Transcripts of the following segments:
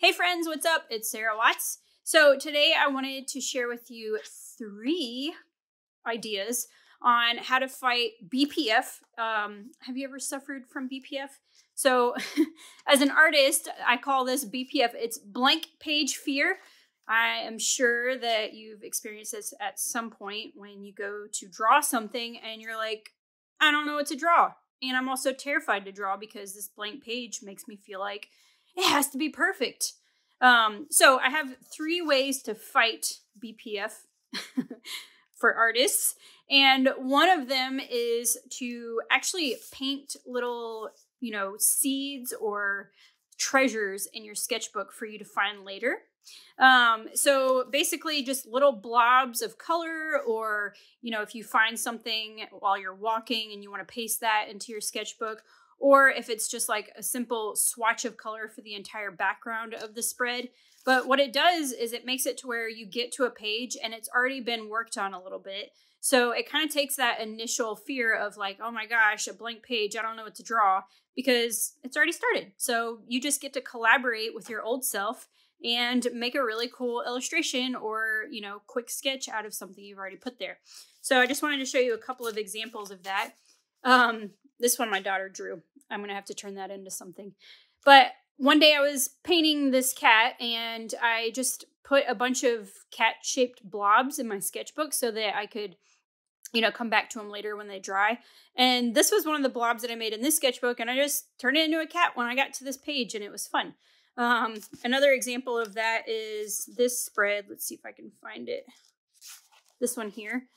Hey friends, what's up? It's Sarah Watts. So today I wanted to share with you three ideas on how to fight BPF. Um, have you ever suffered from BPF? So, as an artist, I call this BPF. It's blank page fear. I am sure that you've experienced this at some point when you go to draw something and you're like, I don't know what to draw. And I'm also terrified to draw because this blank page makes me feel like it has to be perfect. Um, so I have three ways to fight BPF for artists. And one of them is to actually paint little, you know, seeds or treasures in your sketchbook for you to find later. Um, so basically, just little blobs of color, or you know, if you find something while you're walking and you want to paste that into your sketchbook, or if it's just like a simple swatch of color for the entire background of the spread. But what it does is it makes it to where you get to a page and it's already been worked on a little bit. So it kind of takes that initial fear of like, oh my gosh, a blank page, I don't know what to draw, because it's already started. So you just get to collaborate with your old self and make a really cool illustration or, you know, quick sketch out of something you've already put there. So I just wanted to show you a couple of examples of that. Um, this one my daughter drew. I'm going to have to turn that into something. But one day I was painting this cat and I just put a bunch of cat shaped blobs in my sketchbook so that I could, you know, come back to them later when they dry. And this was one of the blobs that I made in this sketchbook and I just turned it into a cat when I got to this page and it was fun. Um, another example of that is this spread. Let's see if I can find it. This one here.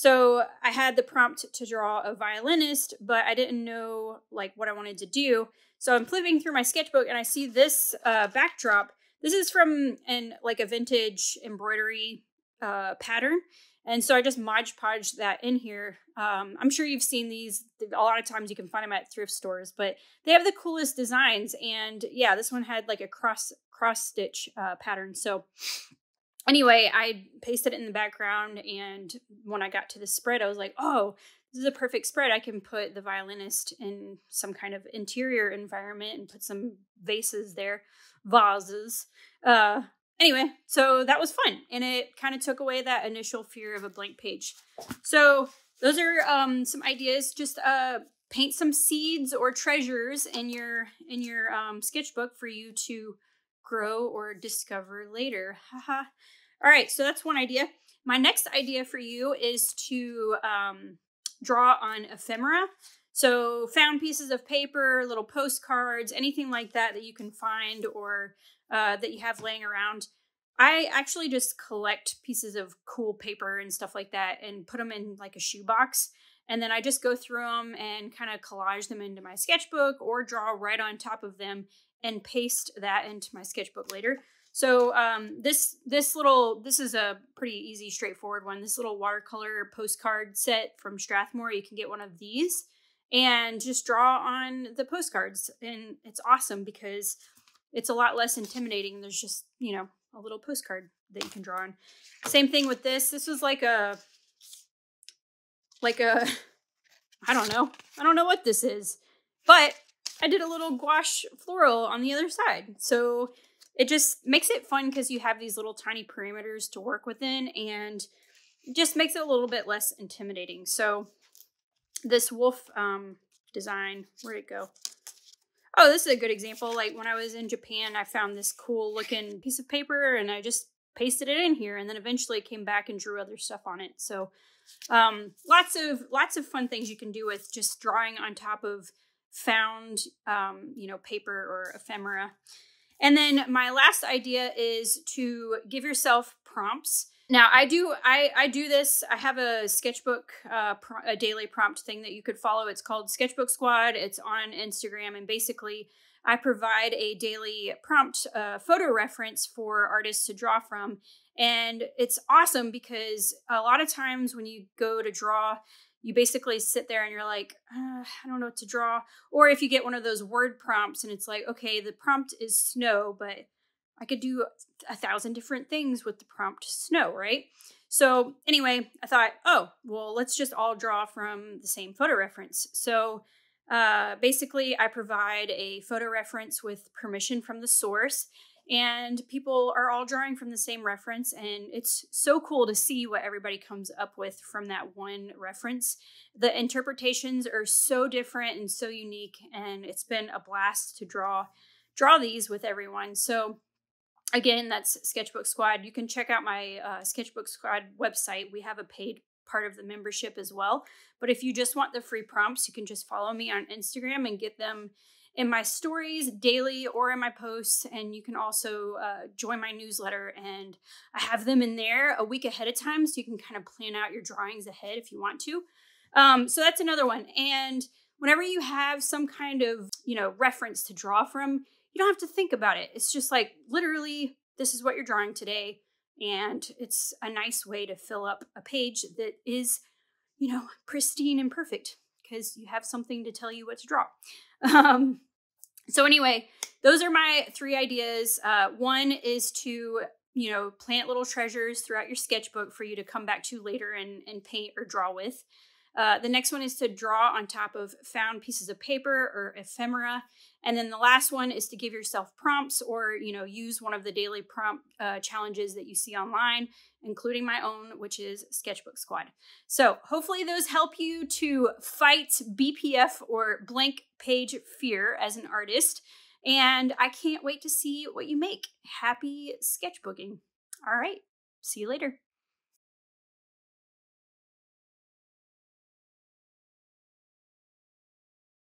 So I had the prompt to draw a violinist, but I didn't know like what I wanted to do. So I'm flipping through my sketchbook and I see this uh, backdrop. This is from an like a vintage embroidery uh, pattern. And so I just Mod Podged that in here. Um, I'm sure you've seen these. A lot of times you can find them at thrift stores, but they have the coolest designs. And yeah, this one had like a cross cross stitch uh, pattern. So anyway, I pasted it in the background, and when I got to the spread, I was like, oh, this is a perfect spread. I can put the violinist in some kind of interior environment and put some vases there, vases. Uh, anyway, so that was fun, and it kind of took away that initial fear of a blank page. So those are um, some ideas. Just uh, paint some seeds or treasures in your in your um, sketchbook for you to grow or discover later. Haha. All right, so that's one idea. My next idea for you is to um, draw on ephemera. So, found pieces of paper, little postcards, anything like that that you can find or uh, that you have laying around. I actually just collect pieces of cool paper and stuff like that and put them in like a shoebox. And then I just go through them and kind of collage them into my sketchbook or draw right on top of them and paste that into my sketchbook later. So um, this this little this is a pretty easy, straightforward one. This little watercolor postcard set from Strathmore. You can get one of these and just draw on the postcards, and it's awesome because it's a lot less intimidating. There's just you know a little postcard that you can draw on. Same thing with this. This was like a like a I don't know. I don't know what this is, but I did a little gouache floral on the other side. So it just makes it fun because you have these little tiny parameters to work within and just makes it a little bit less intimidating. So this wolf um, design, where'd it go? Oh, this is a good example. Like when I was in Japan, I found this cool looking piece of paper and I just pasted it in here and then eventually came back and drew other stuff on it. So um, lots of lots of fun things you can do with just drawing on top of found um, you know paper or ephemera. And then my last idea is to give yourself prompts. Now I do I I do this. I have a sketchbook uh, a daily prompt thing that you could follow. It's called Sketchbook Squad. It's on Instagram and basically I provide a daily prompt uh, photo reference for artists to draw from. And it's awesome because a lot of times when you go to draw, you basically sit there and you're like, uh, I don't know what to draw. Or if you get one of those word prompts and it's like, okay, the prompt is snow, but I could do a thousand different things with the prompt snow, right? So anyway, I thought, oh, well, let's just all draw from the same photo reference. So uh, basically, I provide a photo reference with permission from the source. And people are all drawing from the same reference and it's so cool to see what everybody comes up with from that one reference. The interpretations are so different and so unique and it's been a blast to draw draw these with everyone. So again that's sketchbook squad. You can check out my uh, sketchbook squad website. We have a paid part of the membership as well. But if you just want the free prompts you can just follow me on instagram and get them in my stories daily or in my posts. And you can also uh, join my newsletter, and I have them in there a week ahead of time so you can kind of plan out your drawings ahead if you want to. Um, so that's another one. And whenever you have some kind of, you know, reference to draw from, you don't have to think about it. It's just like literally, this is what you're drawing today. And it's a nice way to fill up a page that is, you know, pristine and perfect because you have something to tell you what to draw. Um, so anyway, those are my three ideas. Uh, one is to you know plant little treasures throughout your sketchbook for you to come back to later and, and paint or draw with. Uh, the next one is to draw on top of found pieces of paper or ephemera. And then the last one is to give yourself prompts or, you know, use one of the daily prompt uh, challenges that you see online, including my own, which is Sketchbook Squad. So hopefully those help you to fight BPF or blank page fear as an artist. And I can't wait to see what you make. Happy sketchbooking. All right. See you later.